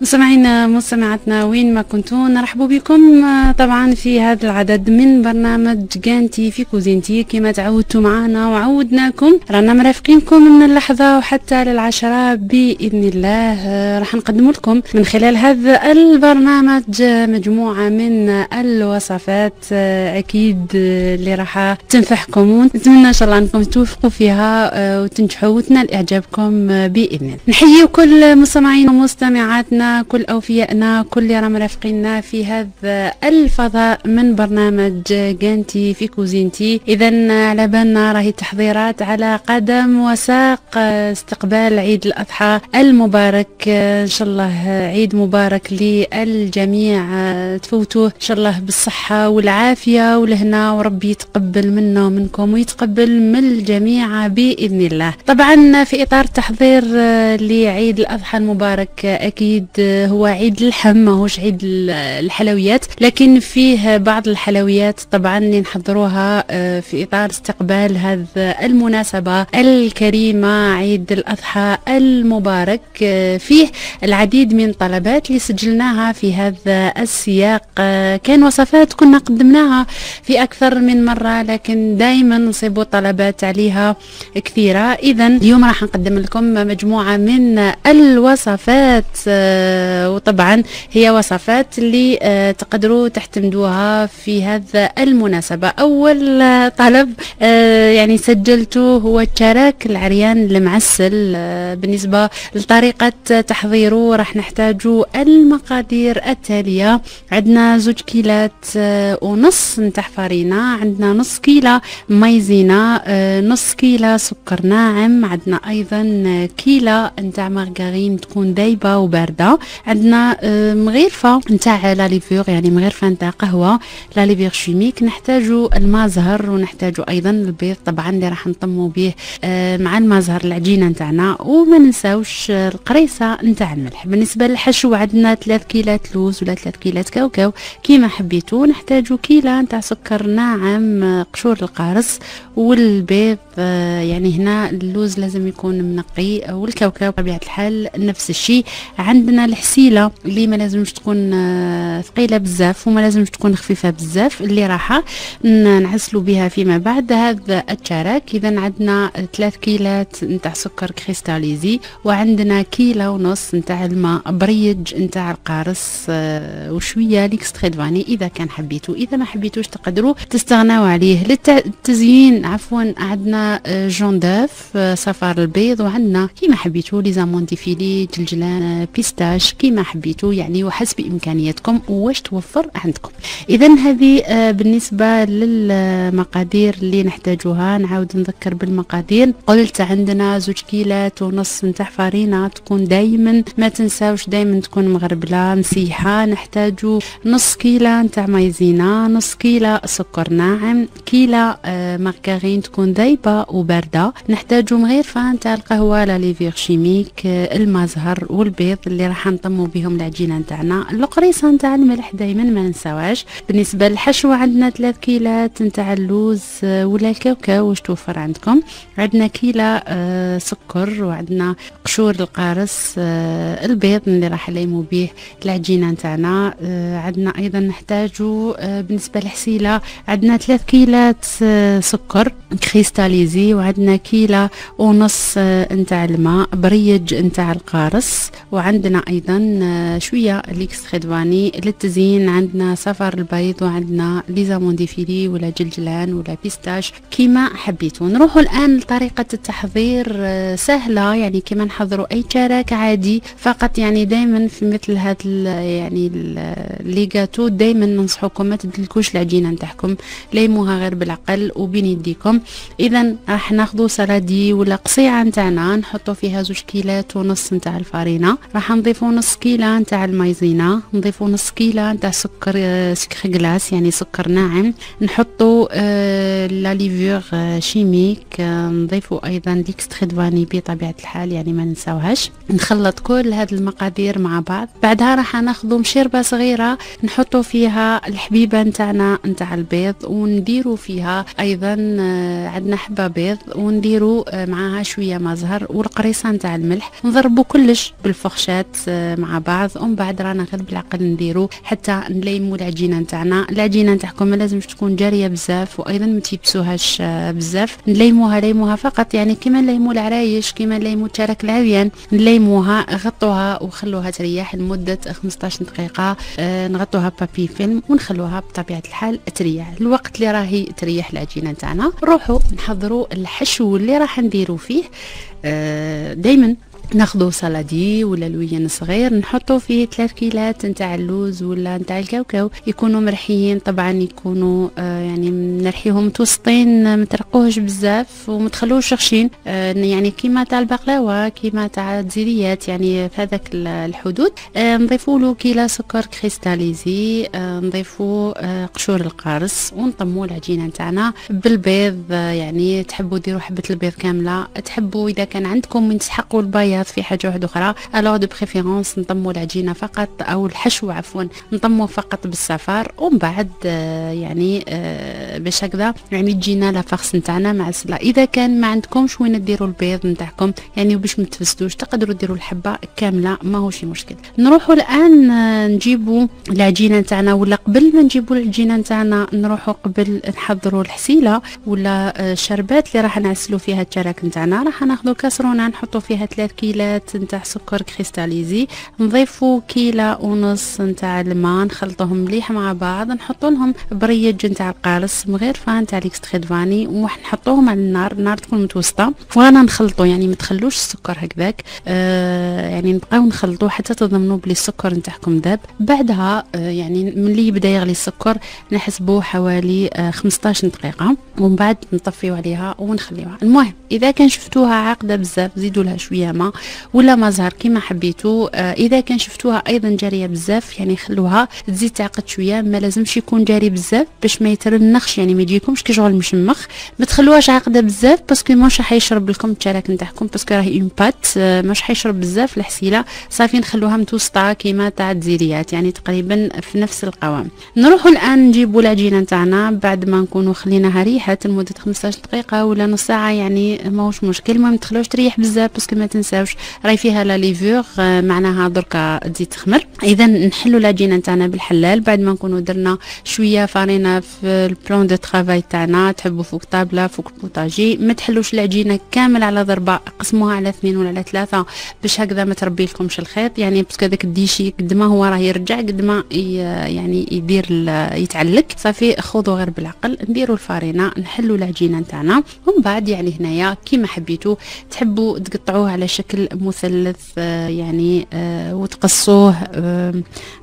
مستمعينا مستمعاتنا وين ما كنتوا نرحب بكم آه، طبعا في هذا العدد من برنامج جانتي في كوزينتي كما تعودتوا معنا وعودناكم رانا مرافقينكم من اللحظة وحتى للعشرة بإذن الله آه، راح نقدم لكم من خلال هذا البرنامج مجموعة من الوصفات آه، أكيد اللي راح تنفعكم ونتمنى إن شاء الله أنكم توفقوا فيها وتنجحوا وتنال إعجابكم بإذن الله. نحيي كل مستمعين ومستمعاتنا كل أوفيائنا كل اللي راهم مرافقينا في هذا الفضاء من برنامج جانتي في كوزينتي إذا على بالنا راهي تحضيرات على قدم وساق استقبال عيد الأضحى المبارك. إن شاء الله عيد مبارك للجميع. تفوتوه. إن شاء الله بالصحة والعافية والهنا وربي يتقبل منا ومنكم ويتقبل من الجميع بإذن الله. طبعا في إطار تحضير لعيد الأضحى المبارك أكيد هو عيد اللحم ماهوش عيد الحلويات لكن فيه بعض الحلويات طبعا اللي نحضروها آه، في إطار استقبال هذه المناسبة الكريمة عيد الأضحى المبارك. آه، فيه العديد من طلبات اللي سجلناها في هذا السياق. آه، كان وصفات كنا قدمناها في أكثر من مرة لكن دائما نصيبوا طلبات عليها كثيرة. إذا اليوم راح نقدم لكم مجموعة من الوصفات وطبعا هي وصفات اللي آه، تقدروا تعتمدوها في هذا المناسبة. أول طلب آه، يعني سجلته هو الشراك العريان المعسل. آه، بالنسبة لطريقة تحضيره راح نحتاج المقادير التالية. عندنا زوج كيلات ونص نتاع فارينة عندنا نص كيلة مايزينا نص كيلة سكر ناعم عندنا أيضا كيلة نتاع مارغرين تكون دايبة وباردة. عندنا مغرفة نتاع لاليفور يعني مغرفة نتاع قهوة لاليفور شيميك. نحتاجو الماء زهر ونحتاجو أيضا البيض طبعا اللي راح نطمو به مع الماء زهر العجينة نتاعنا. وما ننساوش القريصة نتاع الملح بالنسبة للحشو عندنا 3 كيلات لوز ولا 3 كيلات كاوكاو. كيما حبيتو نحتاجو كيلة نتاع سكر ناعم قشور القارص والبيض. آه، يعني هنا اللوز لازم يكون منقي والكاوكاو بطبيعة الحال نفس الشيء. عندنا الحسيلة اللي ما لازمش تكون آه، ثقيلة بزاف وما لازمش تكون خفيفة بزاف اللي راحة نعسلو بها فيما بعد. هذا الشراك إذا عندنا 3 كيلات نتاع سكر cristallisé وعندنا كيلة ونص نتاع الماء بريج نتاع القارص آه، وشوية l'extrait vanille إذا كان حبيتو. إذا ما حبيتوش تقدروا تستغناو عليه. للتزيين عفوا عندنا آه، jaune d'œuf صفار البيض وعندنا كيما حبيتو les amandes effilées جلجلان pistache كيما حبيتو يعني وحسب إمكانياتكم واش توفر عندكم. اذا هذه آه، بالنسبة للمقادير اللي نحتاجوها نعاود نذكر بالمقادير. قلت عندنا زوج كيلات ونص نتاع فارينة تكون دائما ما تنساوش دائما تكون مغربلة مسيحة نحتاجو نص كيلة نتاع مايزينا نص كيلة سكر ناعم كيلة آه ماركارين تكون ذايبة وباردة. نحتاجو مغيرفة نتاع القهوة la levure chimique آه المزهر والبيض اللي راح نطمو بهم العجينة نتاعنا. القريصة نتاع الملح دايما ما ننساوهاش. بالنسبة للحشو عندنا 3 كيلات نتاع اللوز آه ولا الكاوكاو واش توفر عندكم؟ عندنا كيلة آه سكر وعندنا قشور القارص آه البيض اللي راح نليمو به العجينة نتاعنا. عندنا أيضا نحتاجو بالنسبة للحسيلة عندنا 3 كيلات سكر cristallisé وعندنا كيلة ونص نتاع الماء بريج نتاع القارص وعندنا أيضا آه شوية l'extrait vanille للتزيين. عندنا صفر البيض وعندنا les amandes effilées ولا جلجلان ولا pistache كيما حبيتوا نروحوا الآن لطريقة التحضير آه سهلة. يعني كيما نحضروا أي شراك عادي. فقط يعني دائما في مثل هاد يعني les gâteaux دائما ننصحوكم ما تدلكوش العجينة نتاعكم. ليموها غير بالعقل وبين يديكم. اذا راح ناخذوا saladier ولا قصيعة نتاعنا. نحطوا فيها زوج كيلات ونص نتاع الفارينة راح نضيفوا نص كيلة نتاع المايزينا نضيفوا نص كيلة نتاع سكر آه، سكر glace يعني سكر ناعم. نحطوا آه la levure آه chimique نضيفوا أيضا l'extrait vanille بطبيعة الحال يعني ما ننساوهاش. نخلط كل هذه المقادير مع بعض. بعدها راح ناخذوا مشربة صغيرة نحطوا فيها الحبيبة نتاعنا نتاع البيض ونديروا فيها أيضا عندنا حبة بيض ونديروا آه معاها شوية ما زهر والقريصة نتاع الملح. نضربوا كلش بالفخشات آه، مع بعض ومن بعد رانا غير بالعقل نديرو حتى نليمو العجينة نتاعنا. العجينة نتاعكم ما لازمش تكون جارية بزاف وأيضا ما تيبسوهاش آه، بزاف. نليموها ليموها فقط يعني كيما نليمو العرايش كيما نليمو الترك العريان. نليموها غطوها وخلوها تريح لمدة 15 دقيقة آه، نغطوها بابي فيلم ونخلوها بطبيعة الحال تريح. الوقت اللي راهي تريح العجينة نتاعنا. نروحوا نحضروا الحشو اللي راح نديرو فيه دائما ناخذ saladier ولا لويان صغير نحطو فيه ثلاث كيلات نتاع اللوز ولا نتاع الكاوكاو. يكونوا مرحيين طبعا يكونوا آه يعني نرحيهم متوسطين ما ترقوهش بزاف وما تخلوش شخشين. آه يعني كيما تاع البقلاوة كيما تاع الدزيريات يعني في هذاك الحدود. آه نضيفوا له كيلة سكر cristallisé آه نضيفوا آه قشور القارص ونطموا العجينة نتاعنا بالبيض. آه يعني تحبوا ديروا حبة البيض كاملة. تحبوا إذا كان عندكم من تسحقوا البياض البياض في حاجة واحدة أخرى. alors de préférence نطمو العجينة فقط أو الحشو عفوا نطمو فقط بالصفار. ومن بعد آه، يعني آه، باش هكذا يعني تجينا لا فارس نتاعنا مع السلا إذا كان ما عندكمش وين ديروا البيض نتاعكم يعني باش ما تفسدوش تقدروا ديروا الحبة كاملة ما هوش مشكل. نروحوا الآن آه، نجيبوا العجينة نتاعنا ولا قبل ما نجيبوا العجينة نتاعنا نروحوا قبل نحضروا الحسيلة ولا الشربات اللي راح نعسلوا فيها التراك نتاعنا. راح ناخذوا كاسرونة نحطوا فيها 3 كيلات نتاع سكر كريستاليزي. نضيفوا كيلة ونص نتاع الماء نخلطوهم مليح مع بعض نحطوا لهم بريج نتاع القارص فان نتاع ال extrait vanille وراح نحطوهم على النار النار تكون متوسطة. وأنا نخلطوا يعني ما تخلوش السكر هكذاك. آه يعني نبقاو نخلطوا حتى تضمنوا بلي السكر نتاعكم ذاب بعدها آه يعني ملي يبدا يغلي السكر نحسبوه حوالي آه 15 دقيقة. ومن بعد نطفيو عليها ونخليوها. المهم إذا كان شفتوها عاقدة بزاف زيدوا لها شوية ماء. ولا مزهر كيما حبيتو. آه إذا كان شفتوها أيضا جارية بزاف يعني خلوها تزيد تعقد شوية. ما لازمش يكون جاري بزاف باش ما يترنخش يعني ما يجيكمش كي شغل مشمخ. ما تخلوهاش عاقدة بزاف parce que ماش حيشرب لكم الشراك نتاعكم parce que راهي une pâte آه ماش حيشرب بزاف الحسيلة. صافي نخلوها متوسطة كيما تاع الدزيريات يعني تقريبا في نفس القوام. نروحوا الآن نجيبوا العجينة نتاعنا. بعد ما نكونوا خليناها ريحت لمدة 15 دقيقة ولا نص ساعة يعني ماهوش مشكل. المهم تخلوش تريح بزاف parce que ما تنساوش. راهي فيها la levure آه، معناها دركا تزيد تخمر. اذا نحلوا العجينه نتاعنا بالحلال. بعد ما نكونوا درنا شوية فارينه في ال plan de travail تاعنا تحبوا فوق طابلة فوق البوطاجي ما تحلوش العجينه كامل على ضربة قسموها على اثنين ولا على ثلاثة باش هكذا ما تربي لكمش الخيط. يعني parce que هذاك ال déchet قد ما هو راه يرجع قد ما يعني يدير يتعلق. صافي خذوا غير بالعقل نديروا الفارينة نحلوا العجينه نتاعنا. ومن بعد يعني هنايا كيما حبيتوا تحبوا تقطعوه على شكل مثلث آه، يعني آه، وتقصوه آه،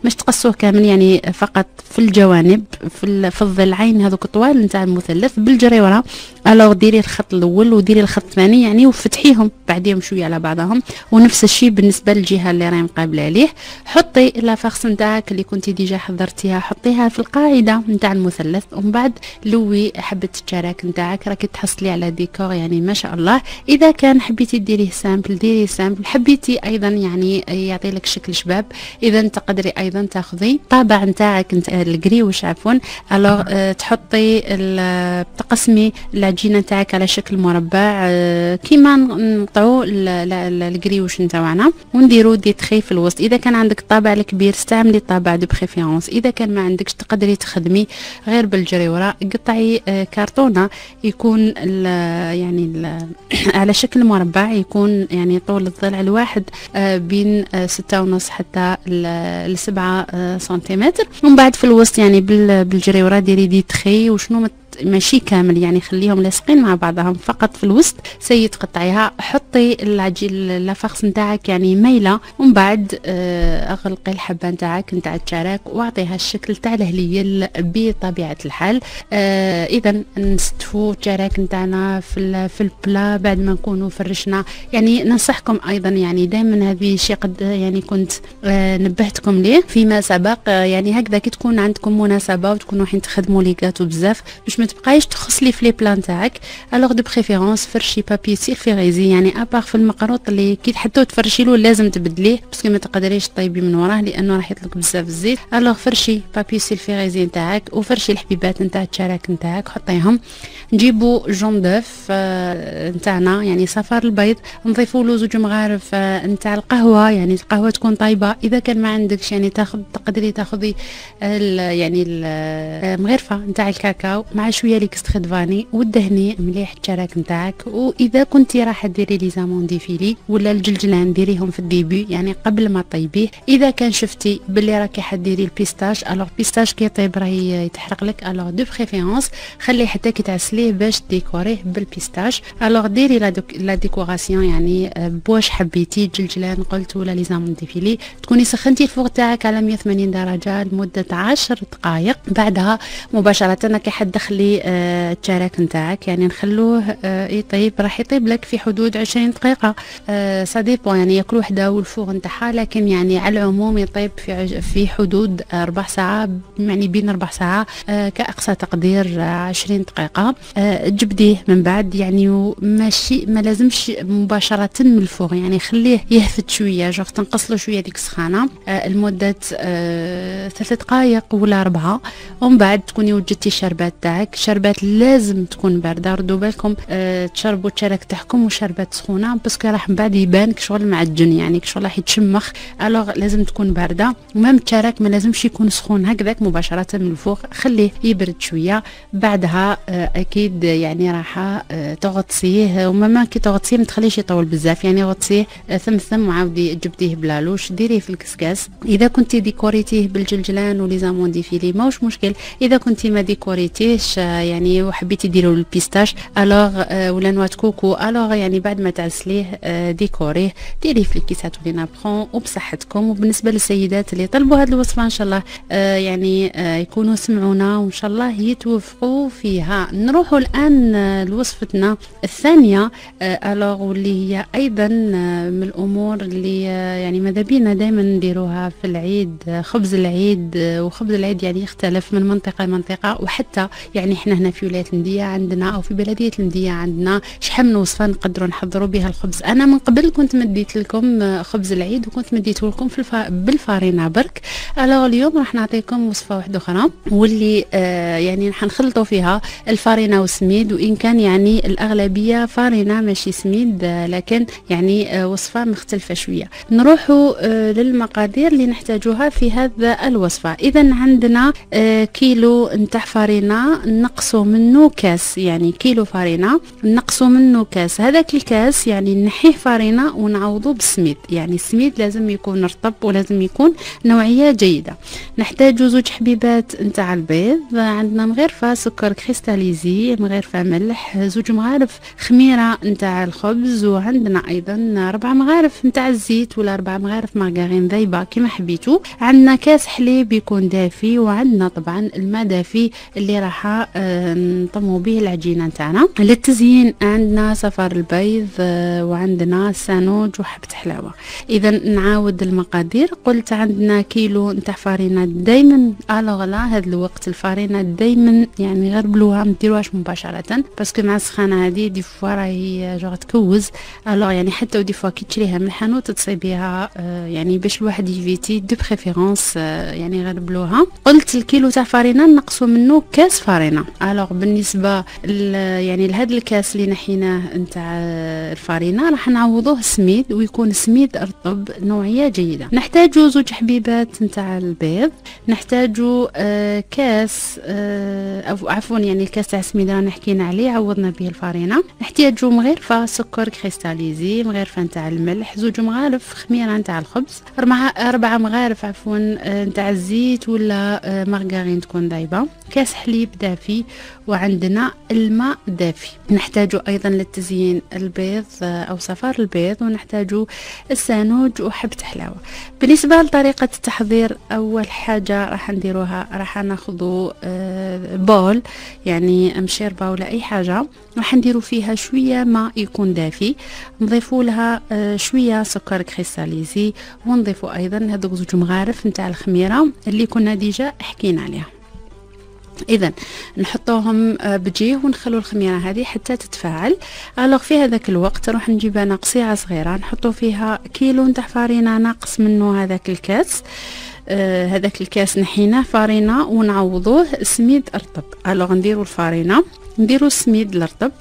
مش تقصوه كامل يعني فقط في الجوانب في في الضلعين هذوك طوال نتاع المثلث بالجريوره alors ديري الخط الأول وديري الخط الثاني يعني وفتحيهم بعديهم شوية على بعضهم. ونفس الشيء بالنسبة للجهة اللي راهي مقابله عليه. حطي la farce نتاعك اللي كنتي déjà حضرتيها حطيها في القاعدة نتاع المثلث. ومن بعد لوي حبة الشراك نتاعك راكي تحصلي على ديكور يعني ما شاء الله. إذا كان حبيتي ديريه simple ديري simple حبيتي أيضا يعني يعطي لك شكل شباب. إذا تقدري أيضا تأخذي طابع نتاعك نتاع القريوش عفوا. alors أه تحطي تقسمي العجينة نتاعك على شكل مربع. أه كيما نقطعوا القريوش نتاعنا. ونديروا دي تخي في الوسط. إذا كان عندك طابع الكبير استعملي طابع de préférence إذا كان ما عندكش تقدري تخدمي غير بالجريوره قطعي أه كرتونة يكون ال يعني ال على شكل مربع يكون يعني طول الضلع الواحد آه، بين آه، ستة ونص حتى لسبعة آه، سنتيمتر. ومن بعد في الوسط يعني بالجريورة ديري دي تخي وشنو ماشي كامل يعني خليهم لاصقين مع بعضهم. فقط في الوسط سيد قطعيها حطي العجين la farce نتاعك يعني مايله ومن بعد آه، أغلقي الحبة نتاعك نتاع الشراك وأعطيها الشكل تاع الهليل بطبيعة الحال. آه اذا نستفوا الشراك نتاعنا في في ال plat بعد ما نكونوا فرشنا. يعني ننصحكم أيضا يعني دائما هذه شيء قد يعني كنت آه نبهتكم ليه. فيما سبق آه يعني هكذا كي تكون عندكم مناسبة وتكونوا حين تخدموا لي بزاف باش ما تبقايش تخصلي في les plats تاعك. alors de préférence فرشي papier sulfurisé يعني à part في المقروط اللي كي تحطوه تفرشي له لازم تبدليه parce que ما تقدريش طيبي من وراه لأنه راح يطلق بزاف الزيت. alors فرشي papier sulfurisé نتاعك وفرشي الحبيبات نتاع الشراك نتاعك حطيهم. نجيبو jaune d'œuf نتاعنا يعني صفار البيض. نضيفوا له زوج مغارف نتاع القهوة. يعني القهوة تكون طايبة. إذا كان ما عندكش يعني تاخذ تقدري تاخذي يعني المغرفه نتاع الكاكاو مع شوية l'extrait vanille ودهني مليح الشراك نتاعك. وإذا كنتي راح ديري les amandes effilées ولا الجلجلان ديريهم في ال début يعني قبل ما طيبيه. إذا كان شفتي باللي راكي حديري ال pistache alors ال pistache كي يطيب راه يتحرق لك alors de préférence خليه حتى كي تعسليه باش ديكوريه بال pistache alors ديري la décoration يعني آه، بواش حبيتي جلجلان قلت ولا les amandes effilées. تكوني سخنتي ال four تاعك على 180 درجة لمدة 10 دقائق بعدها مباشرة كي حتدخلي آه، الشراك نتاعك. يعني نخلوه آه، يطيب راح يطيب لك في حدود 20 دقيقة. ça dépend يعني ياكل وحده وال four نتاعها لكن يعني على العموم يطيب في في حدود ربع ساعة يعني بين ربع ساعة كأقصى تقدير 20 دقيقة. جبديه من بعد يعني ماشي ما لازمش مباشرة من الفوق يعني خليه يهفت شوية جوغ تنقص له شوية ديك السخانة. آه لمده آه ثلاث دقائق ولا أربعة. ومن بعد تكوني وجدتي الشربات تاعك. الشربات لازم تكون باردة. ردوا بالكم آه تشربوا الشرك تاعكم وشربات سخونة باسكو راح من بعد يبان كشغل معجن يعني كشغل راح يتشمخ. alors لازم تكون باردة. و même الشرك ما لازمش يكون سخون. هكذاك مباشرة من ال four خليه يبرد شوية. بعدها آه أكيد يعني راح آه تغطسيه. وما كي تغطسيه ما تخليش يطول بزاف. يعني غطسيه آه ثم ثم وعاودي جبتيه ب la louche ديريه في الكسكاس. إذا كنتي ديكوريتيه بالجلجلان و les amandes effilées ماهوش مشكل. إذا كنتي ما ديكوريتيش آه يعني وحبيتي ديروا ال pistache alors آه ولا noix de coco. alors يعني بعد ما تعسليه آه ديكوريه ديريه في الكيسات ولي نابخون وبصحتكم. وبالنسبة للسيدات اللي طلبوا هذه الوصفة إن شاء الله آه يعني آه يكونوا سمعونا. وإن شاء الله يتوفقوا فيها. نروحوا الآن آه لوصفتنا الثانية. الوغ واللي هي أيضا من الأمور اللي يعني ماذا بينا دائما نديروها في العيد خبز العيد وخبز العيد يعني يختلف من منطقة لمنطقة. وحتى يعني إحنا هنا في ولاية المديه عندنا أو في بلدية المديه عندنا شحال من وصفة نقدروا نحضروا بها الخبز. أنا من قبل كنت مديت لكم خبز العيد وكنت مديته لكم في الف... بالفارينه برك. الوغ اليوم راح نعطيكم وصفة واحدة أخرى واللي آه يعني راح نخلطوا فيها الفارينه والسميد وإن كان يعني الأغلبية فارينه ماشي سميد لكن يعني وصفة مختلفة شوية. نروحوا للمقادير اللي نحتاجوها في هذا الوصفة. اذا عندنا كيلو نتاع فارينه نقصوا منه كاس يعني كيلو فارينة نقصوا منه كاس. هذاك الكاس يعني نحيه فارينة ونعوضوه بالسميد يعني السميد لازم يكون رطب ولازم يكون نوعية جيدة. نحتاج زوج حبيبات نتاع البيض. عندنا مغرفه سكر كريستاليزي مغرفه ملح زوج مغارف خميرة نتاع الخبز وعندنا أيضا ربع مغارف نتاع الزيت ولا ربع مغارف مارغرين ذايبة كما حبيتو. عندنا كاس حليب يكون دافي وعندنا طبعا الماء دافي اللي راح نطمو به العجينة نتاعنا للتزيين عندنا صفار البيض وعندنا سانوج وحبة حلاوة. إذا نعاود المقادير. قلت عندنا كيلو نتاع فارينة دائما alors لا هذا الوقت الفارينة دائما يعني غربلوها ما ديروهاش مباشرة. parce que مع السخانة هذه des fois راهي جوغ تكوز. alors يعني حتى و des fois كي تشريها من الحانوت تصيبيها آه يعني باش الواحد يفيتي de préférence آه يعني غربلوها قلت الكيلو تاع فارينة نقصوا منه كاس فارينه alors بالنسبة يعني لهذا الكاس اللي نحيناه نتاع الفارينة راح نعوضوه سميد ويكون سميد رطب نوعية جيدة. نحتاج زوج حبيبات نتاع البيض نحتاج آه كاس آه أو عفوا يعني الكاس تاع السميد رانا حكينا عليه عوضنا به الفارينة. نحتاج مغرفه سكر كريستاليزي مغرفه نتاع الملح زوج مغارف خميرة نتاع الخبز أربعة مغارف عفوا نتاع الزيت ولا مارغرين تكون دايبة. كاس حليب دافي وعندنا الماء دافي. نحتاج أيضا للتزيين البيض أو صفار البيض ونحتاج السانوج وحبة حلاوه بالنسبة لطريقة التحضير أول حاجة راح نديروها راح ناخذ بول يعني مشيربه ولا اي حاجة. راح نديرو فيها شوية ماء يكون دافي. نضيفوا لها شوية سكر كريستاليزي. ونضيفوا أيضا هذوك زوج مغارف نتاع الخميرة اللي كنا déjà حكينا عليها. اذا نحطوهم آه، بجيه ونخلو الخميرة هذه حتى تتفاعل. alors في هذاك الوقت نروح نجيب أنا قصيعة صغيرة نحطو فيها كيلو نتاع فارينة ناقص منه هذاك الكاس. آه الكاس نحيناه فارينة ونعوضوه سميد رطب alors نديرو الفارينة. نديرو السميد الرطب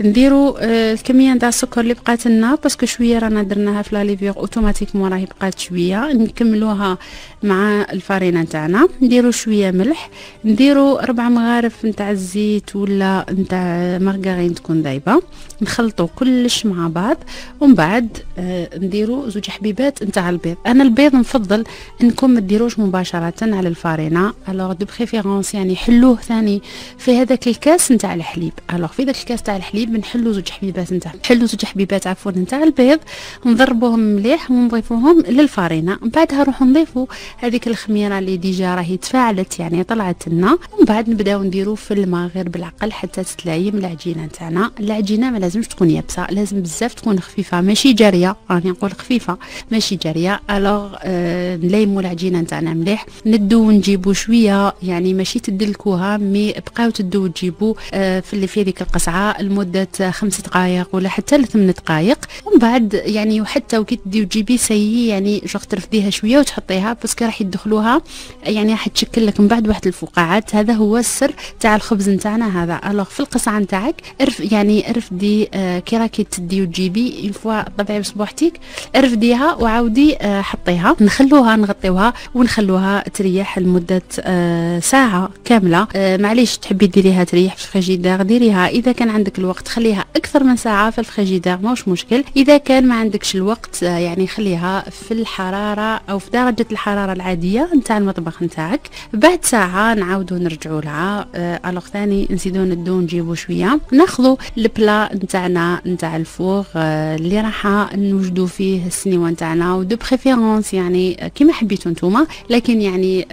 نديرو آه الكمية نتاع السكر اللي بقات لنا parce que شوية رانا درناها في la levure automatiquement راهي بقات شوية نكملوها مع الفارينة نتاعنا. نديرو شوية ملح نديرو ربع مغارف نتاع الزيت ولا نتاع مارغرين تكون ذايبه نخلطو كلش مع بعض ومن بعد آه نديرو زوج حبيبات نتاع البيض. أنا البيض نفضل انكم ما ديروش مباشرة على الفارينة alors de préférence يعني حلوة ثاني. في هذاك الكاس نتاع الحليب. alors في ذاك الكاس تاع الحليب نحلو زوج حبيبات نتاع. نحلو زوج حبيبات عفوا نتاع البيض نضربوهم مليح ونضيفوهم للفارينة. من بعدها نروحو نضيفو هذيك الخميرة اللي déjà راهي تفاعلت يعني طلعت لنا. ومن بعد نبداو نديرو في الماء غير بالعقل حتى تتلايم العجينة نتاعنا. العجينة ما لازمش تكون يابسة لازم بزاف تكون خفيفة ماشي جارية راني نقول خفيفة ماشي جارية. alors آه نلايمو العجينة نتاعنا مليح. ندو نجيبو شوية يعني ماشي تدلكوها mais بقاو تدو تجيبو آه في اللي في هذيك القصعة لمدة خمس دقائق ولا حتى لثمان دقائق ومن بعد يعني وحتى وكي تدي وتجيبي سي يعني جوغ ترفديها شوية وتحطيها parce que راح يدخلوها. يعني راح تشكل لك من بعد واحد الفقاعات. هذا هو السر تاع الخبز نتاعنا هذا. alors في القصعة نتاعك ارف يعني ارفدي آه كي راكي تدي وتجيبي une fois طبعي بصبوحتك ارفديها وعاودي آه حطيها. نخلوها نغطيوها ونخلوها تريح لمدة آه ساعة كاملة. آه معليش تحبي ديريها تريح في الفريجيدير ديريها. إذا كان عندك الوقت تخليها أكثر من ساعة في الفريجيدير ماهوش مشكل. إذا كان ما عندكش الوقت آه، يعني خليها في الحرارة أو في درجة الحرارة العادية نتاع المطبخ نتاعك. بعد ساعة نعاودوا نرجعوا لها. alors ثاني نزيدو ندو نجيبو شوية. ناخذوا ال plat نتاعنا نتاع ال four آه، اللي راح نوجدوا فيه السنيوه نتاعنا. و de préférence يعني كيما حبيتوا نتوما. لكن يعني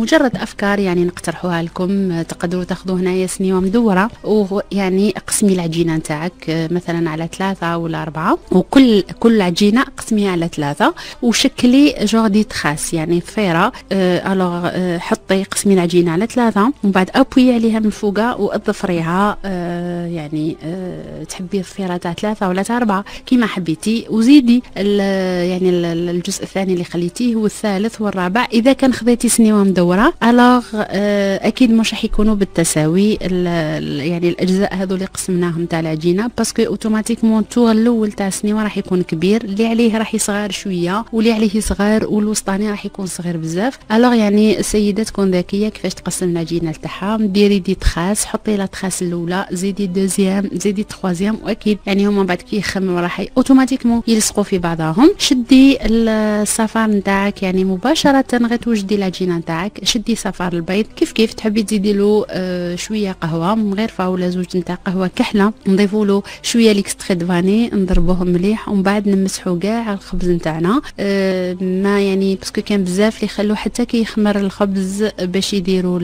مجرد أفكار يعني نقترحوها لكم. تقدروا تاخذوا هنايا سنيوه مدوره ويعني قسمي العجينة نتاعك آه، مثلا على ثلاثة ولا أربعة. وكل كل عجينة قسميها على ثلاثة. وشكلي genre des tresses يعني ضفيرة. آه alors آه حطي قسمي العجينة على ثلاثة. ومن بعد أبوي عليها من فوقها واضفريها آه يعني آه تحبي الضفيرة تاع ثلاثة ولا تاع أربعة؟ كيما حبيتي. وزيدي يعني الجزء الثاني اللي خليتيه والثالث والرابع. إذا كان خذيتي سنيوة مدورة alors آه أكيد مش راح يكونوا بالتساوي. يعني الأجزاء هذو اللي قسمناهم تاع العجينة parce que automatiquement التور الأول تاع السنيوه راح يكون كبير اللي عليه راح يصغر شوية واللي عليه صغير والوسطاني راح يكون صغير بزاف. alors يعني السيدة تكون ذكية كيفاش تقسم العجينة تاعها ديري des tresses حطي la tresse الأولى زيدي deuxième زيدي troisième وأكيد يعني هما بعد كي يخمروا راح automatiquement يلصقوا في بعضهم. شدي الصفار نتاعك يعني مباشرة غير توجدي العجينة نتاعك شدي صفار البيض كيف كيف تحبي تزيدي له آه شوية قهوة. مغيرفة ولا زوج نتاع قهوة كحلة. نضيفوا له شوية l'extrait de vanille نضربوهم مليح ومن بعد نمسحوا كاع الخبز نتاعنا. أه mais يعني parce que كان بزاف اللي يخلوه حتى كي الخبز باش يديروا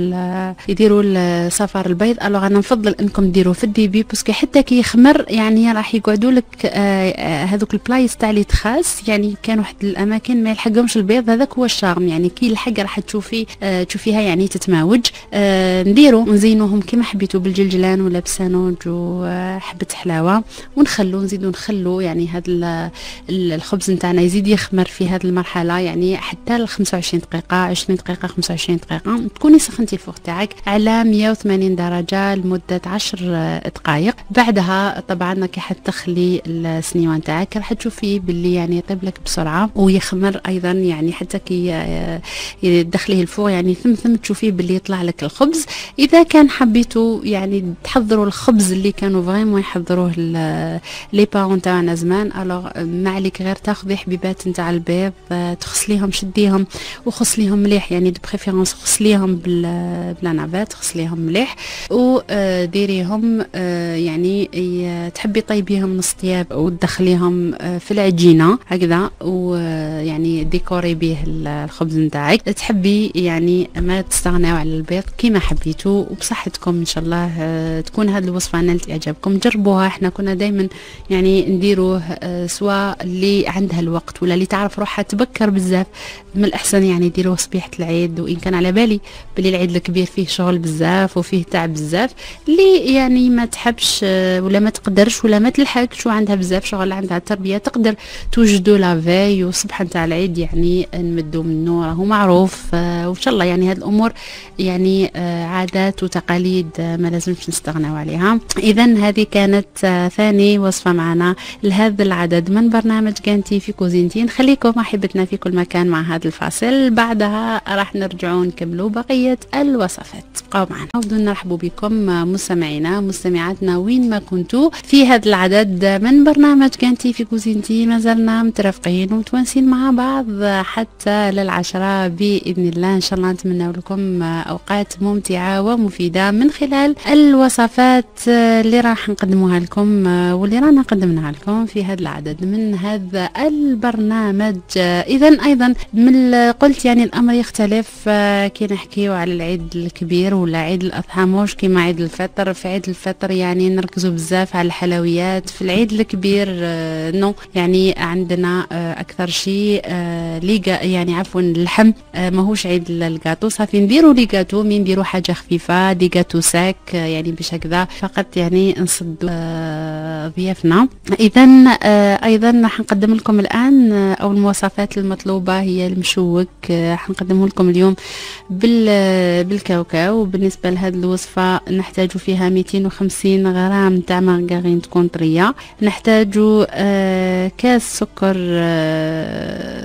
يديروا الصفار البيض. alors أنا نفضل إنكم ديروا في ال début parce que حتى كي يعني راح يقعدوا لك أه هذوك البلايص تاع les tresses. يعني كان واحد الأماكن ما يلحقهمش البيض هذاك هو ال charme. يعني كي يلحق راح تشوفي أه تشوفيها يعني تتماوج. أه نديروا نزينوهم كما حبيتوا بالجلجلان ولا بسانوج وحبه حلاوة. ونخلو نزيدو نخلو يعني هذا الخبز نتاعنا يزيد يخمر في هذه المرحلة. يعني حتى ل 25 دقيقة 20 دقيقة 25 دقيقة. تكوني سخنتي ال four تاعك على 180 درجة لمدة 10 دقائق. بعدها طبعا كي حتخلي السنيوه نتاعك راح تشوفي باللي يعني يطيب لك بسرعة ويخمر أيضا يعني حتى كي تدخليه ال four يعني ثم ثم تشوفيه باللي يطلع لك الخبز. إذا كان حبيتوا يعني تحضروا الخبز اللي كانوا vraiment يحضروه les parents تاعنا زمان. alors ما عليك غير تاخذي حبيبات نتاع البيض تغسليهم شديهم وغسليهم مليح. يعني de préférence غسليهم بلا نافات غسليهم مليح. وديريهم يعني تحبي طيبيهم نص طياب وتدخليهم في العجينة هكذا. ويعني ديكوري به الخبز نتاعك. تحبي يعني ما تستغناو على البيض كيما حبيتو وبصحتكم شاء الله آه، تكون هذه الوصفة نالت اعجابكم جربوها إحنا كنا دائما يعني نديروه آه، سواء اللي عندها الوقت ولا اللي تعرف روحها تبكر بزاف. من الأحسن يعني يديروه صبيحة العيد وإن كان على بالي بلي العيد الكبير فيه شغل بزاف وفيه تعب بزاف. اللي يعني ما تحبش آه، ولا ما تقدرش ولا ما تلحقش وعندها بزاف شغل عندها تربية تقدر توجدوا la veille وصبح نتاع العيد يعني نمدوا منه راهو معروف. وإن شاء الله يعني هذه الأمور يعني عادات وتقاليد ما لازمش نستغنوا عليها. اذا هذه كانت ثاني وصفة معنا لهذا العدد من برنامج ڨانتي في كوزينتي نخليكم أحبتنا في كل مكان مع هذا الفاصل. بعدها راح نرجعوا نكملوا بقية الوصفات. بقوا معنا. نعود نرحب بكم مستمعينا مستمعاتنا وين ما كنتوا في هذا العدد من برنامج ڨانتي في كوزينتي ما زلنا مترافقين ومتوانسين مع بعض حتى للعشرة بإذن الله. إن شاء الله نتمنى لكم أوقات ممتعة ومفيدة من خلال الوصفات اللي راح نقدموها لكم واللي رانا قدمناها لكم في هذا العدد من هذا البرنامج. إذا أيضا من قلت يعني الأمر يختلف كي نحكيو على العيد الكبير ولا عيد الأضحى. موش كيما عيد الفطر في عيد الفطر يعني نركزوا بزاف على الحلويات. في العيد الكبير non يعني عندنا أكثر شيء ليغا يعني عفوا اللحم ماهوش عيد الكاطو صافي نديروا les gâteaux mais نديروا حاجة خفيفة des gâteaux secs يعني باش هكذا فقط يعني نصدوا ضيافنا. اذا أيضا راح نقدم لكم الآن أو المواصفات المطلوبة هي المشوك. راح نقدمه لكم اليوم بالكاوكاو. بالنسبة لهذه الوصفة نحتاج فيها 250 غرام تاع مارغرين تكون طريه نحتاج كاس سكر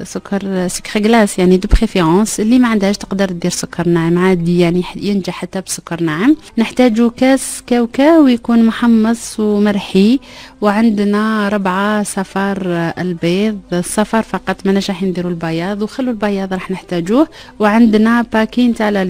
سكر سكر glace يعني de préférence اللي ما عندهاش تقدر دير سكر ناعم عادي يعني ينجح حتى بسكر ناعم. نحتاج كاس كاوكاو يكون محمص ومرحي وعندنا ربعة صفار البيض الصفار فقط ما راح نديرو البياض وخلوا البياض راح نحتاجوه. وعندنا paquet نتاع la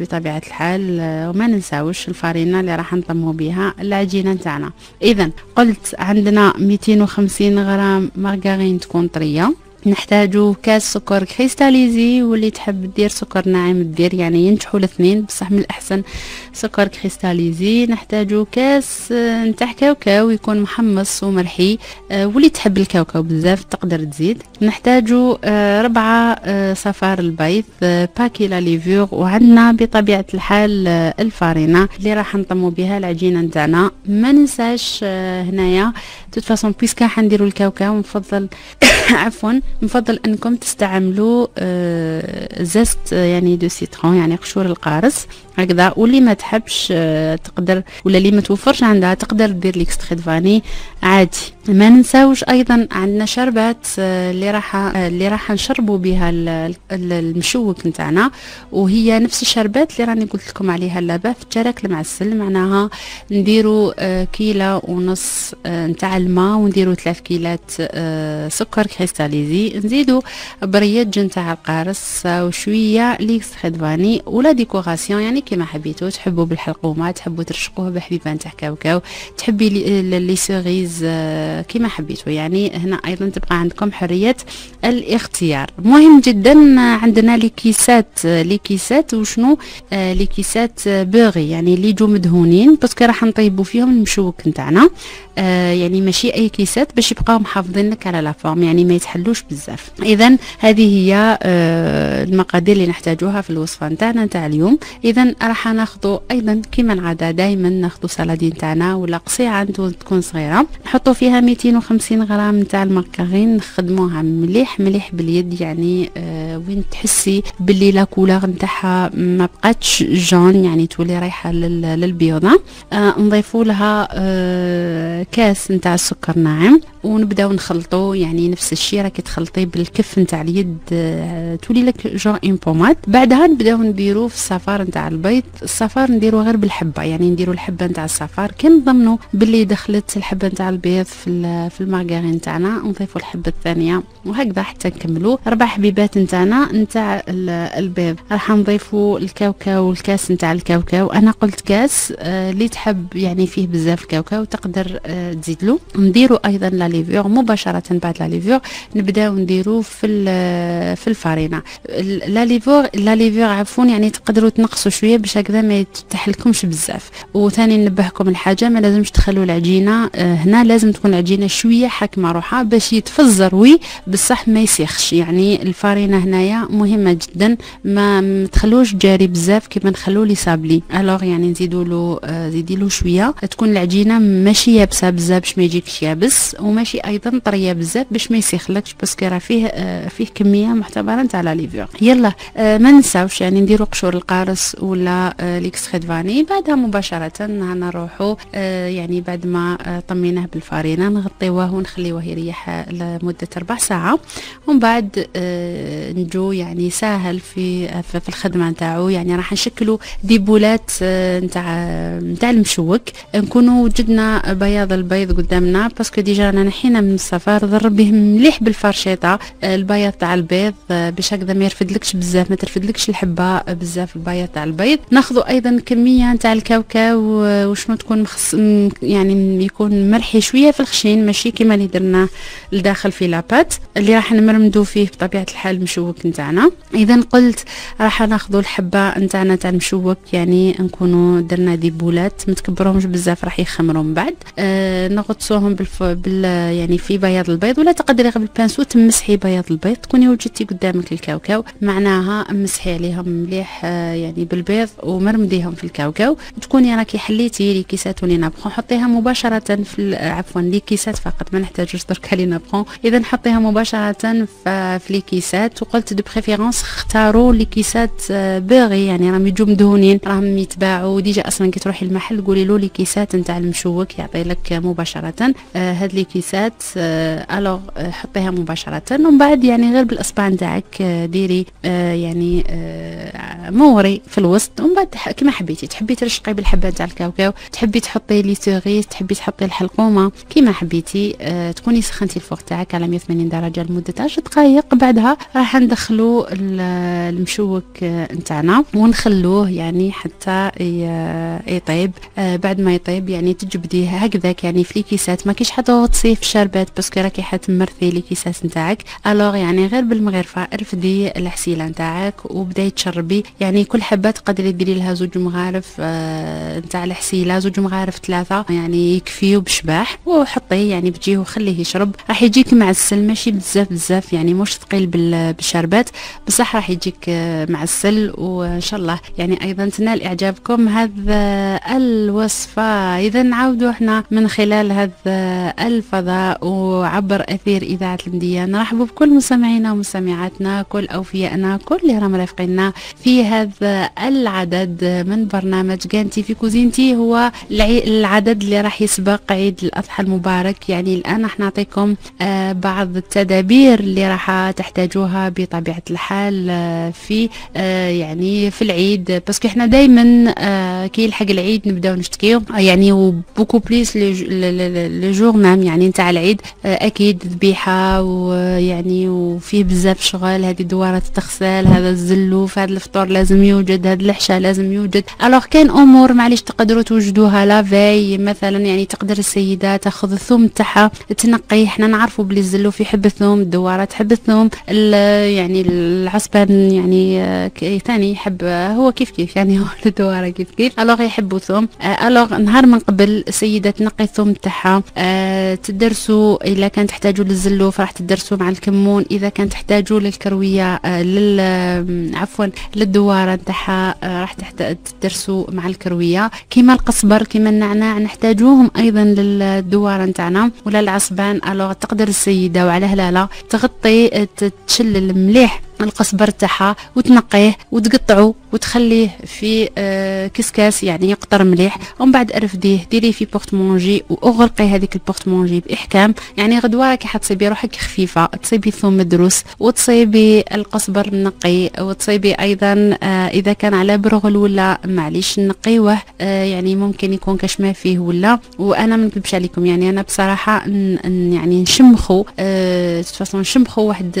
بطبيعة الحال وما ننساوش الفارينة اللي راح نطمو بها العجينة نتاعنا اذا قلت عندنا 250 غرام مارغرين تكون طرية. نحتاجو كاس سكر cristallisé واللي تحب دير سكر ناعم دير يعني ينجحوا الاثنين بصح من الأحسن. سكر cristallisé نحتاجو كاس آه، نتاع كاوكاو يكون محمص ومرحي. آه، واللي تحب الكاوكاو بزاف تقدر تزيد. نحتاجو آه، ربعة صفار البيض paquet la levure وعندنا بطبيعة الحال الفارينة اللي راح نطمو بها العجينة نتاعنا. ما ننساش هنايا tout puisque حنديرو الكاوكاو. نفضل عفوا. نفضل أنكم تستعملوا آه، zeste يعني de citron يعني قشور القارص. هكذا واللي ما تحبش آه، تقدر ولا اللي ما توفرش عندها تقدر دير l'extrait vanille عادي. ما ننساوش أيضا عندنا شربات آه، اللي راح اللي راح نشربوا بها المشوك نتاعنا. وهي نفس الشربات اللي راني قلت لكم عليها la pâte في التشاراك المعسل معناها نديروا كيلة ونص نتاع الماء ونديروا ثلاث كيلات سكر cristallisé. نزيدوا بريش نتاع القارص وشويه l'extrait vanille ولا décoration. يعني كيما حبيتو تحبوا بالحلقومة تحبوا ترشقوه بحبيبان تاع كاوكاو تحبي les cerises آه، كيما حبيتو. يعني هنا أيضا تبقى عندكم حرية الاختيار. مهم جدا عندنا les caissettes les caissettes وشنو؟ آه، les caissettes beurrées يعني اللي يجوا مدهونين parce que راح نطيبوا فيهم المشوك نتاعنا آه، يعني ماشي أي caissettes باش يبقاو محافظين لك على la forme يعني ما يتحلوش بزاف. اذا هذه هي المقادير اللي نحتاجوها في الوصفه نتاعنا نتاع اليوم. اذا راح ناخذ أيضا كما العادة دائما ناخذ saladier نتاعنا ولا قصيعة تكون صغيرة. نحطوا فيها 250 غرام نتاع الماركرين نخدموها مليح مليح باليد يعني آه وين تحسي باللي la couleur نتاعها ما بقاتش jaune يعني تولي رايحة للبيوضة. آه نضيفوا لها آه كاس نتاع السكر ناعم ونبداو نخلطو يعني نفس الشيء راكي تخلطي بالكف نتاع اليد آه تولي لك jaune en pommade بعدها نبداو نديرو في الصفار نتاع البيض. الصفار نديرو غير بالحبة يعني نديرو الحبة نتاع الصفار. كي نضمنوا باللي دخلت الحبة نتاع البيض في في المارغرين تاعنا نضيفوا الحبة الثانية. وهكذا حتى نكملوا أربع حبيبات نتاعنا نتاع البيض. راح نضيفوا الكاوكاو الكاس نتاع الكاوكاو. أنا قلت كاس آه اللي تحب يعني فيه بزاف الكاوكاو تقدر آه، تزيد له نديرو أيضا la levure مباشرة بعد la levure نبدأو نديرو في في الفارينه la levure la levure عفوا يعني تقدروا تنقصوا شوية باش هكذا ما يتحلكمش بزاف. وثاني ننبهكم الحاجة ما لازمش تخلوا العجينة آه، هنا لازم تكون العجينة شوية حاكمة روحها باش يتفزر وي بصح ما يسيخش. يعني الفارينه هنايا مهمة جدا ما تخلوش جاري بزاف كيما نخلوه les sablés alors يعني نزيدوا له زيدي له شوية. تكون العجينة ماشي يابسه بزاف باش ما يجيكش يابس وماشي أيضا طرية بزاف باش ما يسيخلكش parce que راه فيه آه، فيه كمية معتبره نتاع la levure. يلا ما ننساوش يعني نديروا قشور القارص ولا l'extrait vanille بعدها مباشرة نروحوا يعني بعد ما لميناه بالفارينة نغطيوه ونخليوه يريح لمدة ربع ساعة. ومن بعد آه، نجو يعني ساهل في في الخدمة نتاعو. يعني راح نشكلوا des boulettes آه، نتاع نتاع المشوك. نكونوا وجدنا بياض البيض قدامنا parce que déjà انا نحينا منه الصفار نضربه مليح بالفرشيطة. آه، البياض تاع البيض باش هكذا ما يرفدلكش بزاف ما ترفدلكش الحبة بزاف البياض تاع البيض. ناخذوا أيضا كمية نتاع الكاوكاو وشنو تكون مخصوص يعني يكون مرحي شوية في الخشين ماشي كيما اللي درناه لداخل في la pâte. اللي راح نمرمدو فيه بطبيعة الحال المشوك نتاعنا. اذا قلت راح ناخذ الحبة نتاعنا تاع المشوك يعني نكونوا درنا des boulettes ما تكبروهمش بزاف راح يخمروا من بعد. آه نغطسوهم بالف... بال يعني في بياض البيض ولا تقدري غير بال pinceau تمسحي بياض البيض. تكوني وجدتي قدامك الكاوكاو معناها مسحي عليهم مليح آه يعني بالبيض ومرمديهم في الكاوكاو. تكوني راكي حليتي les caissettes و les napperons حطيها مباشرة في عفوا les caissettes فقط ما نحتاجوش درك les napperons إذا نحطيها مباشرة في les caissettes وقلت de préférence اختاروا les caissettes آه، بيغي يعني راهم يجوا مدهونين راهم يتباعوا. déjà أصلا كي تروحي المحل قولي له les caissettes نتاع المشوك يعطي لك مباشرة. آه، هاد les caissettes alors آه، حطيها مباشرة. ومن بعد يعني غير بالاصبع نتاعك ديري يعني بوري في الوسط. ومن بعد كما حبيتي. تحبي ترشقي بالحبة نتاع الكاوكاو تحبي تحطي les cerises تحبي تحطي الحلقومة. كما حبيتي تكوني سخنتي ال four تاعك على 180 درجة. لمدة 10 دقائق بعدها راح ندخلو المشوك نتاعنا. ونخلوه يعني حتى يطيب. آه، بعد ما يطيب يعني تجبديه هكذاك يعني في ال caissettes ما كيش حتغطسيه في الشربات parce que راكي حتمرثي les caissettes نتاعك. alors يعني غير بالمغرفة ارفدي العسيلة نتاعك وبداي تشربي يعني كل حبه تقدري ديري لها زوج مغارف آه، نتاع العسيلة زوج مغارف ثلاثة. يعني يكفيو بشباح وحطيه يعني بتجيه وخليه يشرب. راح يجيك معسل ماشي بزاف بزاف يعني مش ثقيل بالشربات. بصح راح يجيك آه، معسل وإن شاء الله. يعني أيضا تنال إعجابكم. هذا الوصفة. اذا نعاودوا إحنا من خلال هذا الفضاء وعبر أثير إذاعة المديه نرحب بكل مستمعينا ومستمعاتنا كل أوفيائنا كل اللي راهم رافقينا في هذا العدد من برنامج ڨانتي في كوزينتي هو العدد اللي راح يسبق عيد الأضحى المبارك. يعني الآن راح نعطيكم آه، بعض التدابير اللي راح تحتاجوها بطبيعة الحال آه، في آه، يعني في العيد. parce que إحنا دائما كي يلحق العيد نبداو نشتكيو. يعني و beaucoup plus les jours même يعني نتاع العيد أكيد ذبيحة ويعني وفيه بزاف شغل هذه دوارة التغسال هذا الزلوف هذا الفطور لازم يوجد هذا الحشا لازم يوجد. alors كاين أمور معليش تقدروا توجدوها la veille مثلا يعني تقدر السيدة تأخذ الثوم تاعها تنقيه إحنا نعرفوا بلي الزلوف يحب الثوم الدوارة تحب الثوم يعني العصبان يعني آه، ثاني يحب هو كيف كيف يعني هو الدوارة كيف كيف. alors يحبوا ثوم alors نهار من قبل السيدة تنقي الثوم تاعها أه تدرسوا اذا كان تحتاجوا للزلوف راح تدرسوا مع الكمون. إذا كان تحتاجوا للكروية أه لل عفوا للدوارة تاعها أه راح تدرسوا مع الكروية. كيما القصبر كيما النعناع نحتاجوهم أيضا للدوارة نتاعنا ولا العصبان alors تقدر السيدة وعلى هلالة تغطي تشلل مليح. القصبر تاعها وتنقيه وتقطعه وتخليه في آه كسكاس يعني يقطر مليح. ومن بعد ارفديه ديريه في porte-manger واغلقي هذيك ال porte-manger بإحكام. يعني غدوه راكي حتصيبي روحك خفيفة تصيبي ثوم مدروس وتصيبي القصبر منقي وتصيبي أيضا آه إذا كان على برغل ولا معليش نقيوه آه يعني ممكن يكون كشمه فيه ولا. وأنا ما نكذبش عليكم يعني أنا بصراحة يعني نشمخو آه نشمخو واحد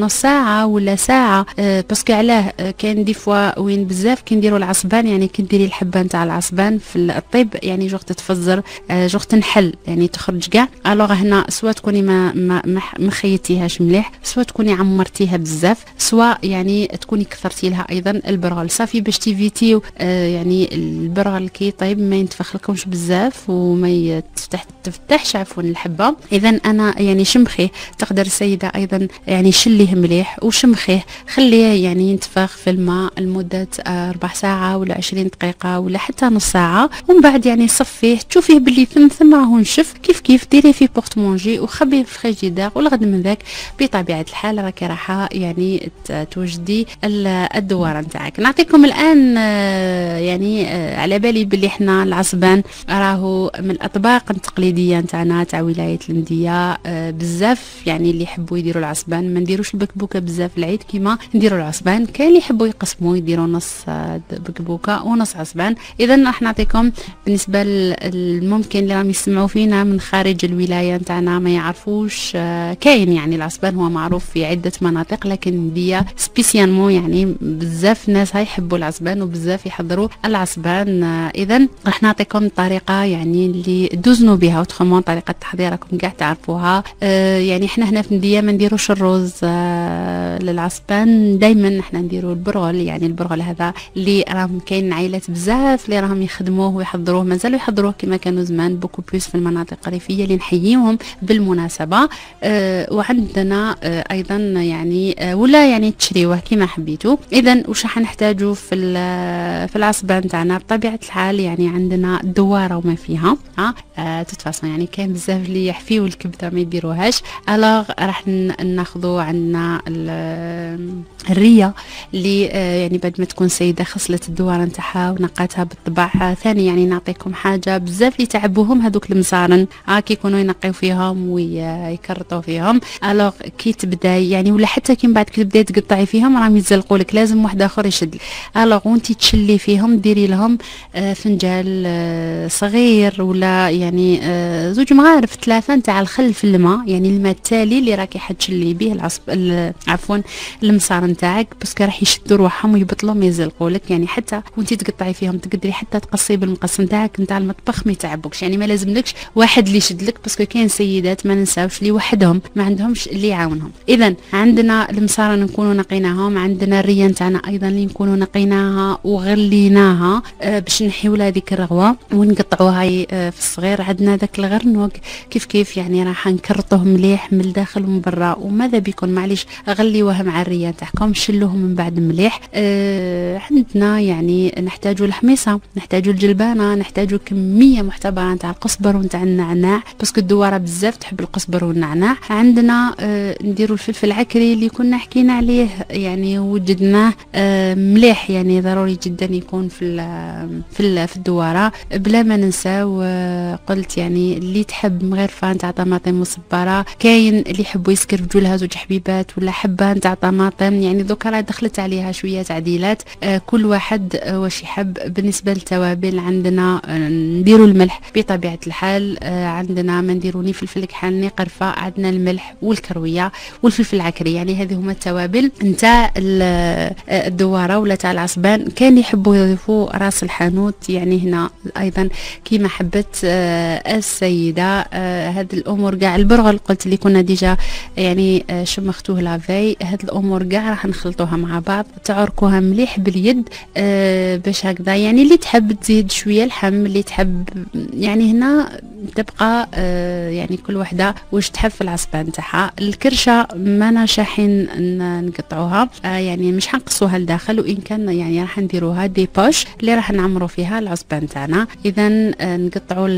نص ساعة ولا ساعة أه parce que علاه أه كاين des fois وين بزاف كنديروا العصبان يعني كديري الحبه نتاع العصبان في الطيب يعني جوغ تتفزر أه جوغ تنحل يعني تخرج كاع. ألوغ هنا سوا تكوني ما ما ما خيتيهاش مليح سوا تكوني عمرتيها بزاف سوا يعني تكوني كثرتي لها أيضا البرغل. صافي باش ت éviter و يعني البرغل كي طيب ما ينتفخ لكمش بزاف وما يتفتح تفتحش عفوا الحبة. اذا أنا يعني شمخيه تقدر السيده أيضا يعني شليه مليح وشمخيه. خليه يعني ينتفخ في الماء لمدة ربع ساعة ولا 20 دقيقة ولا حتى نص ساعة. ومن بعد يعني صفيه تشوفيه باللي ثم ثم راهو نشف. كيف كيف؟ ديريه في بورت مونجي وخبيه في الفريجيدير والغد من ذاك. بطبيعة الحال راكي راح يعني توجدي الدوارة نتاعك. نعطيكم الآن آه، يعني آه، على بالي باللي إحنا العصبان راهو من الأطباق التقليدية نتاعنا تاع ولاية المنديه آه، بزاف يعني اللي يحبوا يديروا العصبان. ما نديروش البكبوكة بزاف. العيد كيما نديروا العصبان. كاين اللي يحبوا يقسموا يديروا نص بكبوكة ونص عصبان. اذا راح نعطيكم بالنسبة الممكن اللي راهم يسمعوا فينا من خارج الولاية نتاعنا ما يعرفوش كاين يعني العصبان هو معروف في عدة مناطق لكن دي spécialement يعني بزاف ناس هاي يحبوا العصبان وبزاف يحضروا العصبان. اذا راح نعطيكم الطريقة يعني اللي دوزنوا بها autrement طريقة تحضيركم كاع تعرفوها. آه يعني إحنا هنا في المدية ما نديروش الرز. آه للعصبان دائما إحنا نديروا البرغل يعني البرغل هذا اللي راهم كاين عائلات بزاف اللي راهم يخدموه ويحضروه مازالوا يحضروه كما كانوا زمان beaucoup plus في المناطق الريفية اللي نحييهم بالمناسبة. آه وعندنا آه أيضا يعني آه ولا يعني تشريوه كما حبيتوا اذا واش راح نحتاجوا في في العصبان تاعنا؟ بطبيعة الحال يعني عندنا الدواره وما فيها ها؟ آه تتفاصل يعني كاين بزاف اللي يحفيو الكبدة ما يديروهاش. ألوغ راح ناخذوا عندنا الرية اللي آه يعني بعد ما تكون سيدة غسلت الدواره نتاعها ونقاتها بالطبع ثاني يعني نعطيكم حاجة بزاف اللي تعبوهم هذوك المصارن ها كي يكونوا ينقيو فيهم ويكرطوا فيهم. ألوغ كي تبدا يعني ولا حتى كي من بعد كي تبداي تقطعي فيهم راهم يتزلقوا لك. لازم واحد آخر يشد. alors وانت تشلي فيهم ديري لهم آه فنجال آه صغير ولا يعني آه زوج مغارف ثلاثة نتاع الخل في الماء يعني الماء التالي اللي راكي حتشلي به العصب المصار نتاعك parce que راح يشدوا روحهم ويبطلوا ما يزلقوا لك. يعني حتى وانت تقطعي فيهم تقدري حتى تقصي بالمقص نتاعك نتاع المطبخ ما يتعبوكش. يعني ما لازملكش واحد اللي يشد لك parce que كاين سيدات ما ننساوش اللي وحدهم ما عندهمش اللي يعاونهم. اذا عندنا المصارن نكونوا نقيناهم عندنا الريه نتاعنا أيضا اللي نكونوا نقيناها وغليناها آه باش نحيو لها ديك الرغوة ونقطعوها آه في الصغير. عندنا داك الغرنوق كيف كيف يعني راح نكرطوه مليح من الداخل ومن برا وماذا بكم معليش غليوها مع الريه تاعكم شلوه من بعد مليح. آه عندنا يعني نحتاجوا الحميصة نحتاجوا الجلبانة نحتاجوا كمية محتبرة نتاع القزبر ونتاع النعناع باسكو الدوارة بزاف تحب القزبر والنعناع. عندنا آه نديروا الفلفل العكري اللي كنا حكينا عليه يعني وجدناه آه مليح يعني ضروري جدا يكون في في في الدوارة. بلا ما ننساو آه قلت يعني اللي تحب مغرفه نتاع طماطم مصبره كاين اللي يحبوا يسكرفجوا لها زوج حبيبات ولا حبة نتاع طماطم يعني دوكا راه دخلت عليها شوية تعديلات. آه كل واحد آه واش يحب. بالنسبة للتوابل عندنا آه نديروا الملح بطبيعة الحال. عندنا ما نديروا ني فلفل كحل قرفة عندنا الملح والكروية والفلفل العكري. يعني هذه هما التوابل. نتاع الدوارة ولا تاع العصبان. كان يحبوا يضيفوا راس الحانوت. يعني هنا أيضا كيما حبت السيدة. هذه الأمور كاع البرغل. قلت اللي كنا ديجا يعني شمختوه لافي هاد الأمور كاع راح نخلطوها مع بعض تعركوها مليح باليد آه باش هكذا. يعني اللي تحب تزيد شوية اللحم اللي تحب يعني هنا تبقى آه يعني كل وحدة واش تحب في العصبان تاعها الكرشة ما شاحين نقطعوها آه يعني مش حنقصوها لداخل وإن كان يعني راح نديروها des poches اللي راح نعمروا فيها العصبان تاعنا اذا آه نقطعوا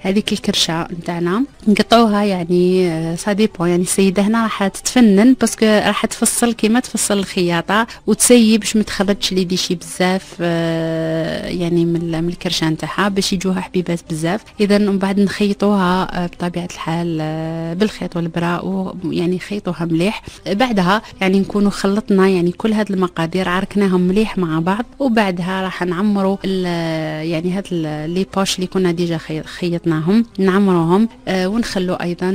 هذيك الكرشة نتاعنا. نقطعوها يعني آه ça dépend يعني السيدة هنا راح تتفنن parce que راح تفصل كيما تفصل الخياطة وتسيب باش ما تخرجش les déchets بزاف آه يعني من الكرشة نتاعها باش يجوها حبيبات بزاف. إذا من بعد نخيطوها آه بطبيعة الحال آه بالخيط والبراء ويعني خيطوها مليح. بعدها يعني نكونوا خلطنا يعني كل هاد المقادير عركناهم مليح مع بعض. وبعدها راح نعمروا يعني هاد les poches اللي كنا déjà خيطناهم نعمروهم ونخلو أيضا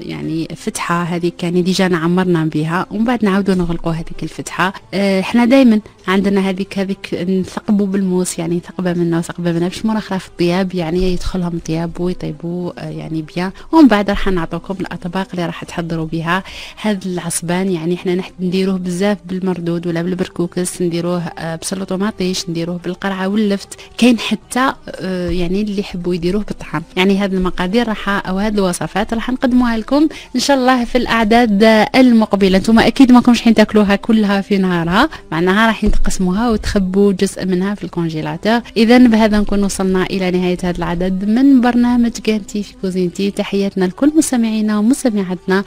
يعني فتحة. هذه كان déjà نعمرنا بها ومن بعد نعاودوا نغلقوا هذيك الفتحة. آه، إحنا دائما عندنا هذيك هذيك نثقبوا بالموس يعني ثقبة منه وثقبة منها باش أخرى في الطياب يعني يدخلهم طياب ويطيبوا آه، يعني bien. ومن بعد راح نعطوكم الأطباق اللي راح تحضروا بها هذا العصبان يعني إحنا نديروه بزاف بالمردود ولا بالبركوكس نديروه آه، بصل وطماطيش نديروه بالقرعة واللفت. كاين حتى يعني اللي يحبوا يديروه بالطعام. يعني هذه المقادير راح أو هذه الوصفات راح نقدموها لكم إن شاء الله في الأعداد المقبلة. أنتم أكيد ما كنتش حين تاكلوها كلها في نهارها معناها راح تقسموها وتخبوا جزء منها في ال congélateur. اذا بهذا نكون وصلنا إلى نهاية هذا العدد من برنامج ڨانتي في كوزينتي. تحياتنا لكل مستمعينا ومستمعاتنا.